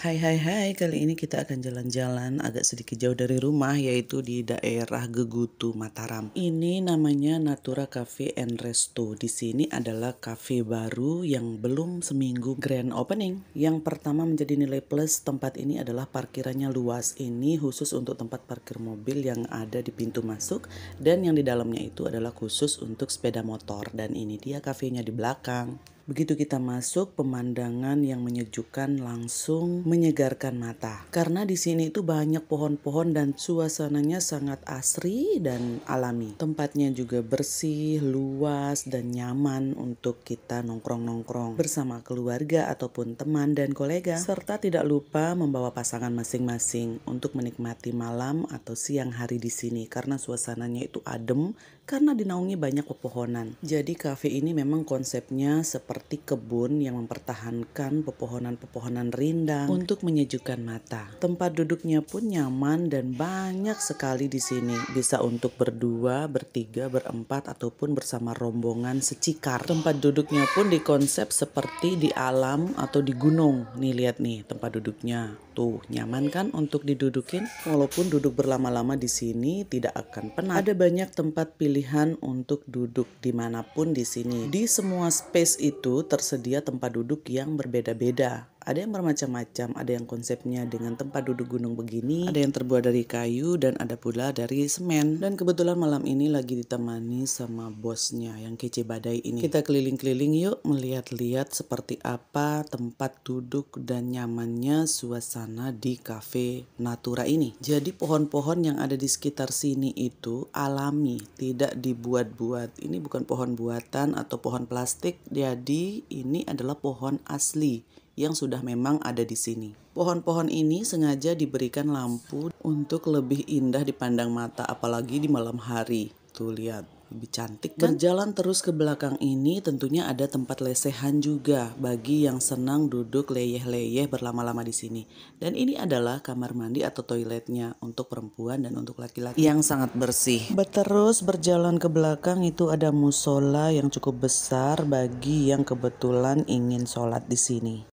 Hai hai hai, kali ini kita akan jalan-jalan agak sedikit jauh dari rumah yaitu di daerah Gegutu Mataram. Ini namanya Natura Cafe and Resto. Di sini adalah cafe baru yang belum seminggu grand opening. Yang pertama menjadi nilai plus tempat ini adalah parkirannya luas. Ini khusus untuk tempat parkir mobil yang ada di pintu masuk dan yang di dalamnya itu adalah khusus untuk sepeda motor dan ini dia kafenya di belakang. Begitu kita masuk, pemandangan yang menyejukkan langsung menyegarkan mata. Karena di sini itu banyak pohon-pohon dan suasananya sangat asri dan alami. Tempatnya juga bersih, luas, dan nyaman untuk kita nongkrong-nongkrong bersama keluarga ataupun teman dan kolega. Serta tidak lupa membawa pasangan masing-masing untuk menikmati malam atau siang hari di sini karena suasananya itu adem karena dinaungi banyak pepohonan. Jadi kafe ini memang konsepnya seperti kebun yang mempertahankan pepohonan-pepohonan rindang untuk menyejukkan mata. Tempat duduknya pun nyaman dan banyak sekali di sini. Bisa untuk berdua, bertiga, berempat ataupun bersama rombongan secikar. Tempat duduknya pun dikonsep seperti di alam atau di gunung. Nih lihat nih tempat duduknya. Tuh, nyaman kan untuk didudukin? Walaupun duduk berlama-lama di sini tidak akan penat. Ada banyak tempat pilihan untuk duduk di mana pun di sini. Di semua space itu tersedia tempat duduk yang berbeda-beda. Ada yang bermacam-macam, ada yang konsepnya dengan tempat duduk gunung begini, ada yang terbuat dari kayu dan ada pula dari semen. Dan kebetulan malam ini lagi ditemani sama bosnya yang kece badai ini. Kita keliling-keliling yuk melihat-lihat seperti apa tempat duduk dan nyamannya suasana di cafe Natura ini. Jadi pohon-pohon yang ada di sekitar sini itu alami, tidak dibuat-buat. Ini bukan pohon buatan atau pohon plastik, jadi ini adalah pohon asli yang sudah memang ada di sini. Pohon-pohon ini sengaja diberikan lampu untuk lebih indah dipandang mata apalagi di malam hari. Tuh lihat, lebih cantik kan? Berjalan terus ke belakang ini tentunya ada tempat lesehan juga bagi yang senang duduk leyeh-leyeh berlama-lama di sini. Dan ini adalah kamar mandi atau toiletnya untuk perempuan dan untuk laki-laki yang sangat bersih. Terus berjalan ke belakang itu ada musola yang cukup besar bagi yang kebetulan ingin sholat di sini.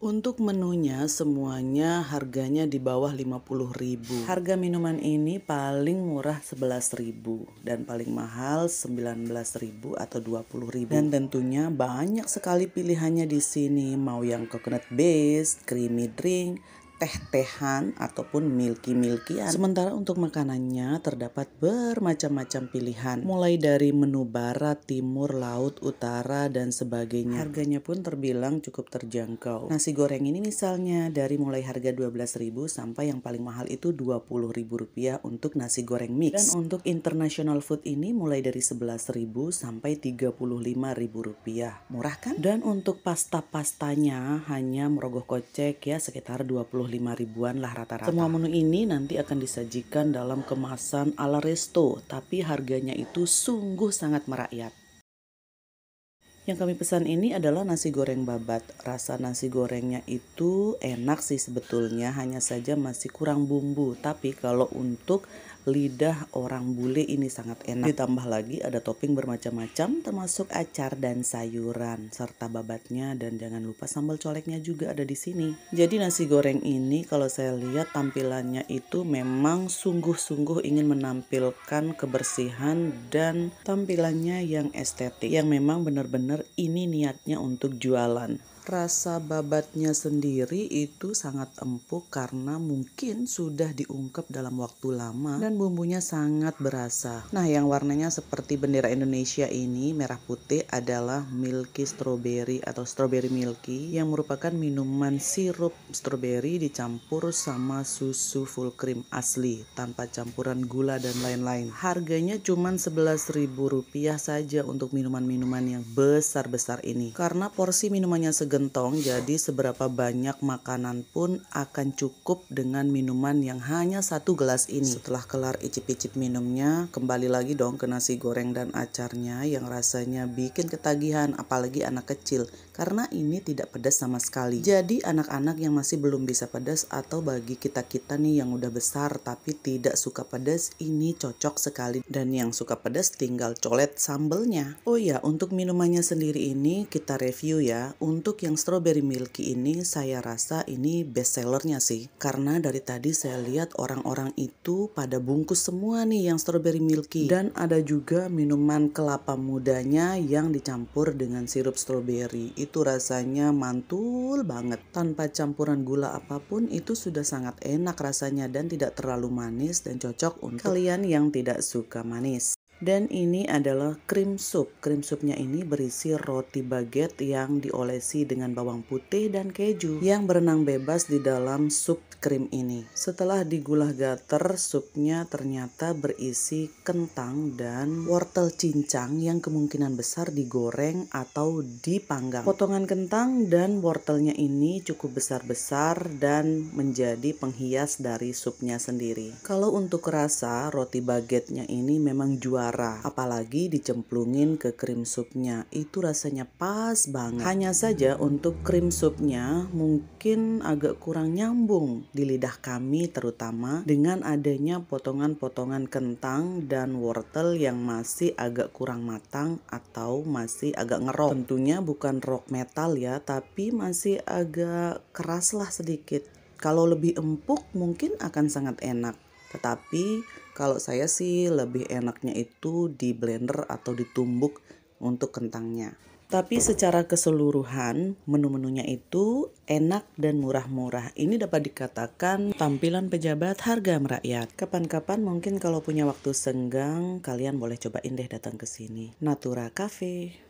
Untuk menunya semuanya harganya di bawah 50.000. Harga minuman ini paling murah 11.000 dan paling mahal 19.000 atau 20.000. Dan tentunya banyak sekali pilihannya di sini, mau yang coconut base, creamy drink, teh-tehan ataupun milky-milkian. Sementara untuk makanannya terdapat bermacam-macam pilihan, mulai dari menu barat, timur, laut, utara dan sebagainya. Harganya pun terbilang cukup terjangkau. Nasi goreng ini misalnya dari mulai harga 12.000 sampai yang paling mahal itu 20.000 rupiah untuk nasi goreng mix. Dan untuk international food ini mulai dari 11.000 sampai 35.000 rupiah. Murah kan? Dan untuk pasta-pastanya hanya merogoh kocek ya sekitar 20 25 ribuan lah rata-rata. Semua menu ini nanti akan disajikan dalam kemasan ala resto, tapi harganya itu sungguh sangat merakyat. Yang kami pesan ini adalah nasi goreng babat. Rasa nasi gorengnya itu enak sih sebetulnya, hanya saja masih kurang bumbu. Tapi kalau untuk lidah orang bule ini sangat enak. Ditambah lagi ada topping bermacam-macam termasuk acar dan sayuran serta babatnya dan jangan lupa sambal coleknya juga ada di sini. Jadi nasi goreng ini kalau saya lihat tampilannya itu memang sungguh-sungguh ingin menampilkan kebersihan dan tampilannya yang estetik yang memang benar-benar ini niatnya untuk jualan rasa babatnya sendiri itu sangat empuk karena mungkin sudah diungkep dalam waktu lama dan bumbunya sangat berasa. Nah, yang warnanya seperti bendera Indonesia ini merah putih adalah milky strawberry atau strawberry milky yang merupakan minuman sirup strawberry dicampur sama susu full cream asli tanpa campuran gula dan lain-lain. Harganya cuma Rp11.000 saja untuk minuman-minuman yang besar-besar ini. Karena porsi minumannya segen gentong jadi seberapa banyak makanan pun akan cukup dengan minuman yang hanya satu gelas ini. Setelah kelar icip-icip minumnya, kembali lagi dong ke nasi goreng dan acarnya yang rasanya bikin ketagihan apalagi anak kecil karena ini tidak pedas sama sekali. Jadi anak-anak yang masih belum bisa pedas atau bagi kita-kita nih yang udah besar tapi tidak suka pedas ini cocok sekali dan yang suka pedas tinggal colet sambelnya. Oh ya, untuk minumannya sendiri ini kita review ya. Untuk yang strawberry milky ini saya rasa ini best sellernya sih. Karena dari tadi saya lihat orang-orang itu pada bungkus semua nih yang strawberry milky. Dan ada juga minuman kelapa mudanya yang dicampur dengan sirup strawberry. Itu rasanya mantul banget. Tanpa campuran gula apa pun itu sudah sangat enak rasanya dan tidak terlalu manis dan cocok untuk kalian yang tidak suka manis. Dan ini adalah krim sup. Krim supnya ini berisi roti baguette yang diolesi dengan bawang putih dan keju yang berenang bebas di dalam sup krim ini. Setelah digulah gater, supnya ternyata berisi kentang dan wortel cincang yang kemungkinan besar digoreng atau dipanggang. Potongan kentang dan wortelnya ini cukup besar-besar dan menjadi penghias dari supnya sendiri. Kalau untuk rasa, roti baguette-nya ini memang juara juara. Apalagi dicemplungin ke krim supnya. Itu rasanya pas banget. Hanya saja untuk krim supnya mungkin agak kurang nyambung di lidah kami terutama dengan adanya potongan-potongan kentang dan wortel yang masih agak kurang matang atau masih agak ngerok. Tentunya bukan rock metal ya, tapi masih agak keras lah sedikit. Kalau lebih empuk mungkin akan sangat enak. Tetapi kalau saya sih lebih enaknya itu di blender atau ditumbuk untuk kentangnya. Tapi secara keseluruhan menu-menunya itu enak dan murah-murah. Ini dapat dikatakan tampilan pejabat harga merakyat. Kapan-kapan mungkin kalau punya waktu senggang kalian boleh cobain deh datang ke sini. Natura Cafe.